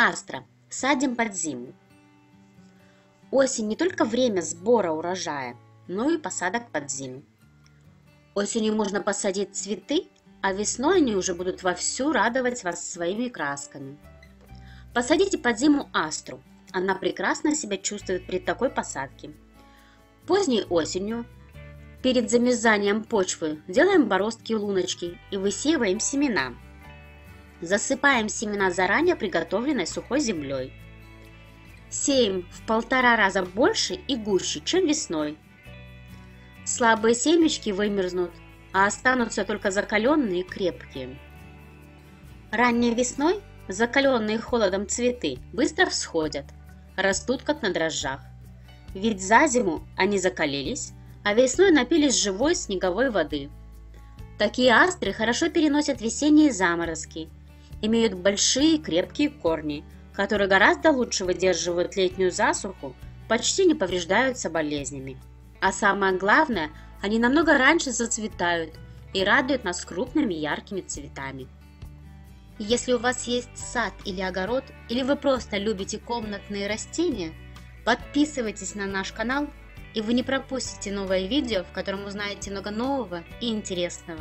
Астра. Садим под зиму. Осень не только время сбора урожая, но и посадок под зиму. Осенью можно посадить цветы, а весной они уже будут вовсю радовать вас своими красками. Посадите под зиму астру. Она прекрасно себя чувствует при такой посадке. Поздней осенью, перед замерзанием почвы, делаем бороздки луночки и высеиваем семена – Засыпаем семена заранее приготовленной сухой землей. Сеем в полтора раза больше и гуще, чем весной. Слабые семечки вымерзнут, а останутся только закаленные и крепкие. Ранней весной закаленные холодом цветы быстро всходят, растут как на дрожжах. Ведь за зиму они закалились, а весной напились живой снеговой воды. Такие астры хорошо переносят весенние заморозки имеют большие крепкие корни, которые гораздо лучше выдерживают летнюю засуху, почти не повреждаются болезнями. А самое главное, они намного раньше зацветают и радуют нас крупными яркими цветами. Если у вас есть сад или огород, или вы просто любите комнатные растения, подписывайтесь на наш канал, и вы не пропустите новое видео, в котором узнаете много нового и интересного.